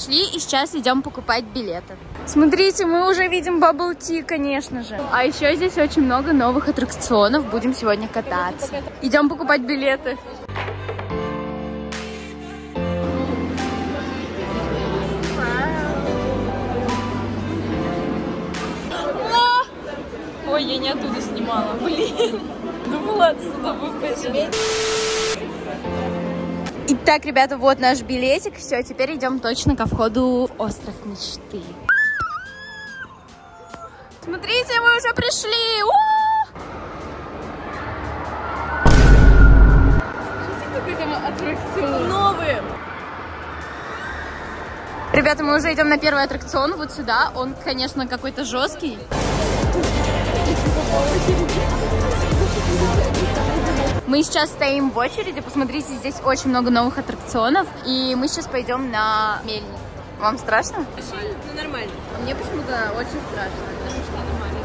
Зашли и сейчас идем покупать билеты. Смотрите, мы уже видим Bubble Tea, конечно же. А еще здесь очень много новых аттракционов. Будем сегодня кататься. Идем покупать билеты. Ой, я не оттуда снимала, блин. Думала, отсюда выпадет. Итак, ребята, вот наш билетик. Все, теперь идем точно ко входу в остров мечты. Смотрите, мы уже пришли! Смотрите, какой там аттракцион. Новые. Ребята, мы уже идем на первый аттракцион, вот сюда. Он, конечно, какой-то жесткий. Мы сейчас стоим в очереди, посмотрите, здесь очень много новых аттракционов, и мы сейчас пойдем на мельник. Вам страшно? Ну, нормально. А мне почему-то очень страшно, потому что она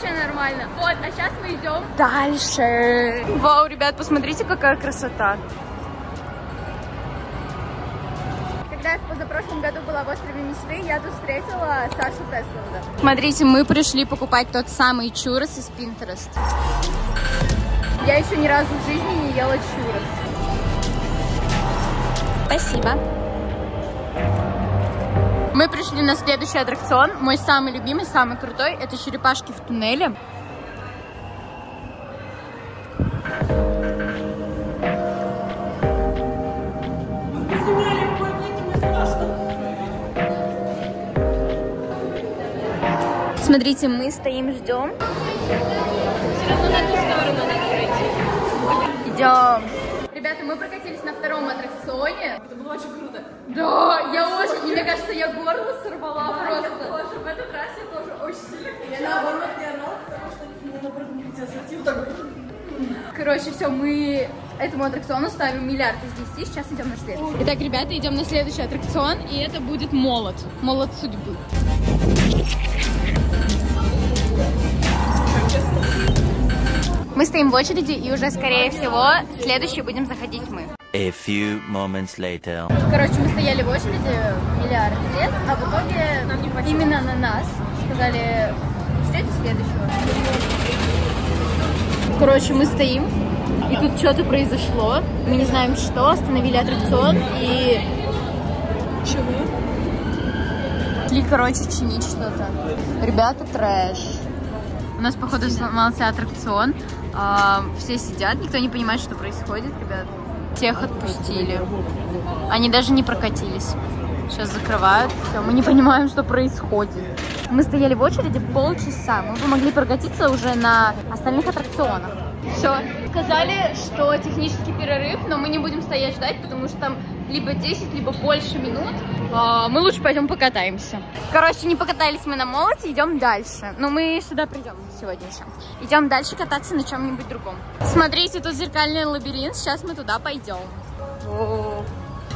вообще нормально. Вот, а сейчас мы идем дальше. Вау, ребят, посмотрите, какая красота. Когда я в позапрошлом году была в острове мечты, я тут встретила Сашу Тесланда. Смотрите, мы пришли покупать тот самый чурос из Pinterest. Я еще ни разу в жизни не ела чурос. Спасибо. Мы пришли на следующий аттракцион. Мой самый любимый, самый крутой. Это черепашки в туннеле. Смотрите, мы стоим, ждем. Идем. Ребята, мы прокатились на втором аттракционе. Это было очень круто. Да, я очень, мне кажется, я горло сорвала просто. тоже. В этот раз я тоже очень сильно. Я наоборот не орала, потому что мне наоборот не хотелось идти вот так. Короче, все, мы этому аттракциону ставим миллиард из 10. Сейчас идем на следующий. Итак, ребята, идем на следующий аттракцион, и это будет молот. Молот судьбы. Мы стоим в очереди, и уже, скорее всего, следующий будем заходить мы. A few moments later. Короче, мы стояли в очереди миллиард лет, а в итоге Нам не хватило. именно на нас сказали, ждете следующего. Короче, мы стоим, и тут что-то произошло. Мы не знаем что, остановили аттракцион и... Чего? И, короче, чинить что-то. Ребята, трэш. У нас, походу, сломался аттракцион. А, все сидят, никто не понимает, что происходит, ребят. Всех отпустили. Они даже не прокатились. Сейчас закрывают. Все, мы не понимаем, что происходит. Мы стояли в очереди полчаса. Мы бы могли прокатиться уже на остальных аттракционах. Все. Сказали, что технический перерыв, но мы не будем стоять ждать, потому что там либо 10, либо больше минут. А, Мы лучше пойдем покатаемся. Короче, не покатались мы на молоте, идем дальше. Но мы сюда придем сегодня еще. Идем дальше кататься на чем-нибудь другом. Смотрите, тут зеркальный лабиринт. Сейчас мы туда пойдем. О,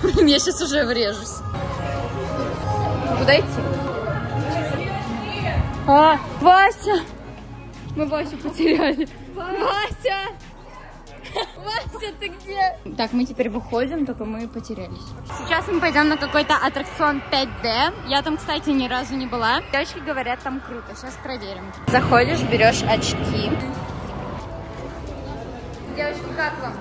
я сейчас уже врежусь. Куда идти? А, Вася! Мы Васю потеряли. Вася! Вася, ты где? Так, мы теперь выходим, только мы потерялись. Сейчас мы пойдем на какой-то аттракцион 5D. Я там, кстати, ни разу не была. Девочки говорят, там круто. Сейчас проверим. Заходишь, берешь очки. Девочки, как вам?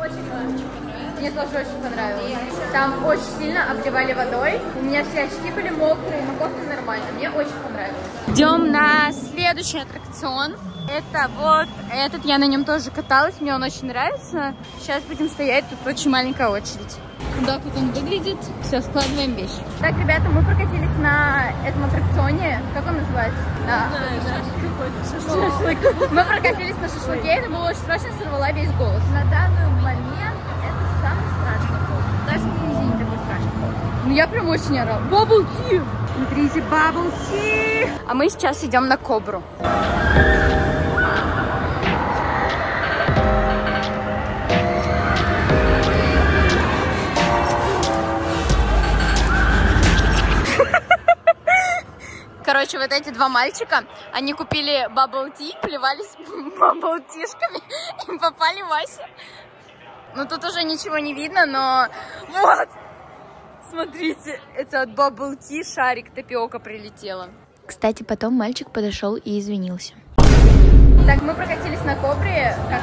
Очень классно. Мне тоже очень понравилось. Там очень сильно обливали водой. У меня все очки были мокрые, но кофта нормально. Мне очень понравилось. Идем на следующий аттракцион. Это вот этот, я на нем тоже каталась, мне он очень нравится. Сейчас будем стоять, тут очень маленькая очередь. Так вот он выглядит. Все, складываем вещи. Так, ребята, мы прокатились на этом аттракционе. Как он называется? Да. Шашлык. Мы прокатились на шашлыке, это было очень страшно, сорвала весь голос. На данный момент это самый страшный гол. Даже в низине такой страшный. Ну я прям очень орала. Bubble tea! Смотрите, bubble tea! А мы сейчас идем на кобру. Вот эти два мальчика, они купили bubble tea, плевались bubble tea шками и попали в. Ну, тут уже ничего не видно, но вот! Смотрите, это от bubble tea шарик тапиока прилетела. Кстати, потом мальчик подошел и извинился. Так, мы прокатились на Кобре. Как?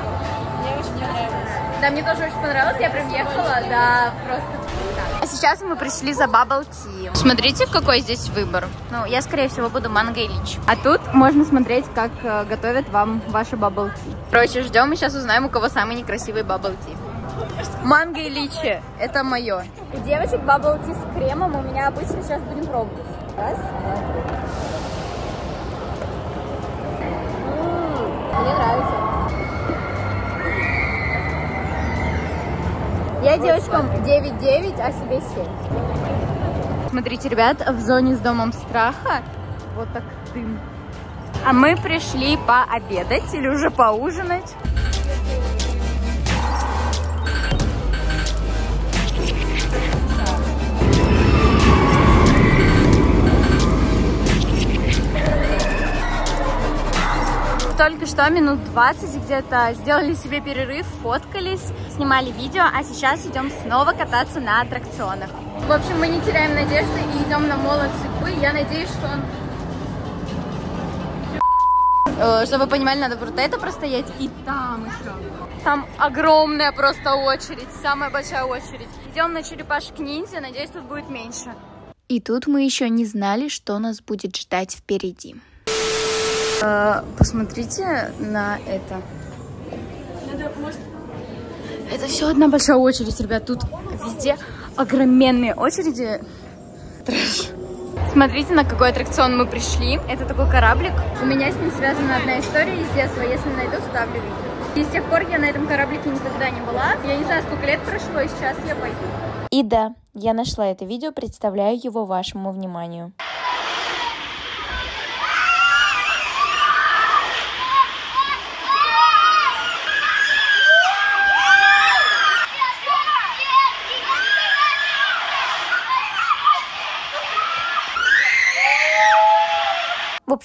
Мне очень понравилось. Да, мне тоже очень понравилось. Я прям ехала, да, просто. А сейчас мы пришли за Bubble Tea. Смотрите, какой здесь выбор. Ну, я, скорее всего, буду манго и лич. А тут можно смотреть, как э, готовят вам ваши Bubble Tea. Короче, ждем и сейчас узнаем, у кого самый некрасивый Bubble Tea. Манго и личи. Это мое. У девочек бабл ти с кремом у меня обычно сейчас будем пробовать. Раз, два, три. Мне нравится. Я девочкам 9-9, а себе 7. Смотрите, ребят, в зоне с домом страха вот так дым. А мы пришли пообедать или уже поужинать. Только что минут 20 где-то сделали себе перерыв, фоткались, снимали видео, а сейчас идем снова кататься на аттракционах. В общем, мы не теряем надежды и идем на молот судьбы. Я надеюсь, что он... Э, Чтобы вы понимали, надо вот это простоять и там еще. Там огромная просто очередь, самая большая очередь. Идем на черепашек ниндзя, надеюсь, тут будет меньше. И тут мы еще не знали, что нас будет ждать впереди. Э, Посмотрите на это. Это все одна большая очередь, ребят. Тут везде огроменные очереди. Трэш. Смотрите, на какой аттракцион мы пришли. Это такой кораблик. У меня с ним связана одна история из детства. Если найду, вставлю видео. И с тех пор я на этом кораблике никогда не была. Я не знаю, сколько лет прошло, и сейчас я пойду. И да, я нашла это видео, представляю его вашему вниманию.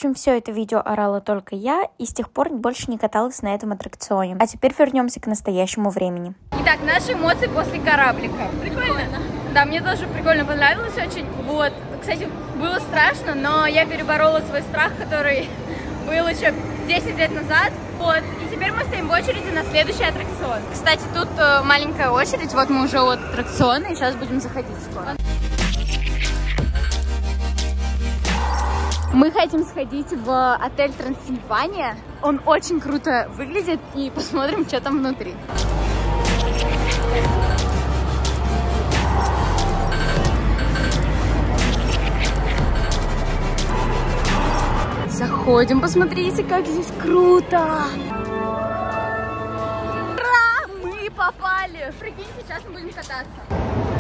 Общем, все это видео орала только я, и с тех пор больше не каталась на этом аттракционе. А теперь вернемся к настоящему времени. Итак, наши эмоции после кораблика. Прикольно? Да, мне тоже прикольно понравилось очень. Вот, кстати, было страшно, но я переборола свой страх, который был еще 10 лет назад. Вот, и теперь мы стоим в очереди на следующий аттракцион. Кстати, тут э, маленькая очередь, вот мы уже от аттракциона, и сейчас будем заходить скоро. Мы хотим сходить в отель Трансильвания. Он очень круто выглядит, и посмотрим, что там внутри. Заходим, посмотрите, как здесь круто! Ура! Мы попали! Прикинь, сейчас мы будем кататься.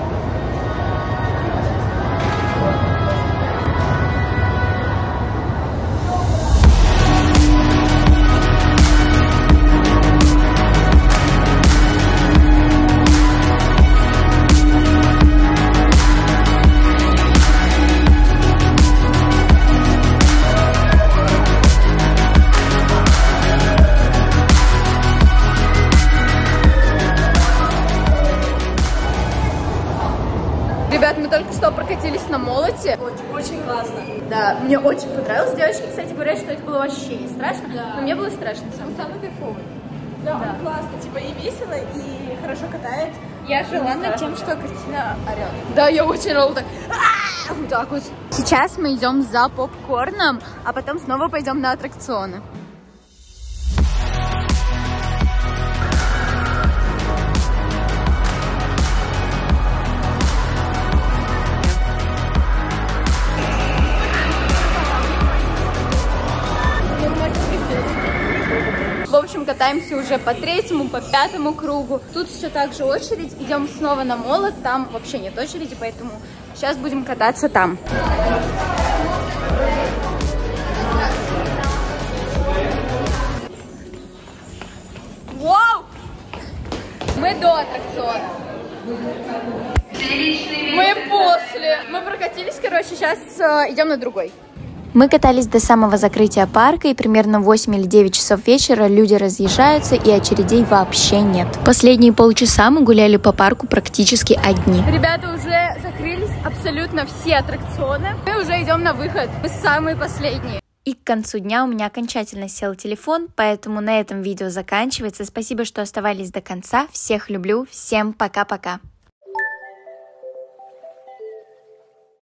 Кстати, говорят, что это было вообще не страшно. Но мне было страшно. Он самый кайфовый. Да, он классно, типа и весело, и хорошо катает. Я жила над тем, что Кристина орет. Да, я очень рада. так. Вот так вот. Сейчас мы идем за попкорном, а потом снова пойдем на аттракционы. Катаемся уже по третьему, по пятому кругу. Тут все так же очередь. Идем снова на молот. Там вообще нет очереди, поэтому сейчас будем кататься там. Вау! Мы до аттракциона. Мы после. Мы прокатились, короче, сейчас идем на другой. Мы катались до самого закрытия парка, и примерно в 8 или 9 часов вечера люди разъезжаются, и очередей вообще нет. Последние полчаса мы гуляли по парку практически одни. Ребята, уже закрылись абсолютно все аттракционы. Мы уже идем на выход. Мы самые последние. И к концу дня у меня окончательно сел телефон, поэтому на этом видео заканчивается. Спасибо, что оставались до конца. Всех люблю. Всем пока-пока.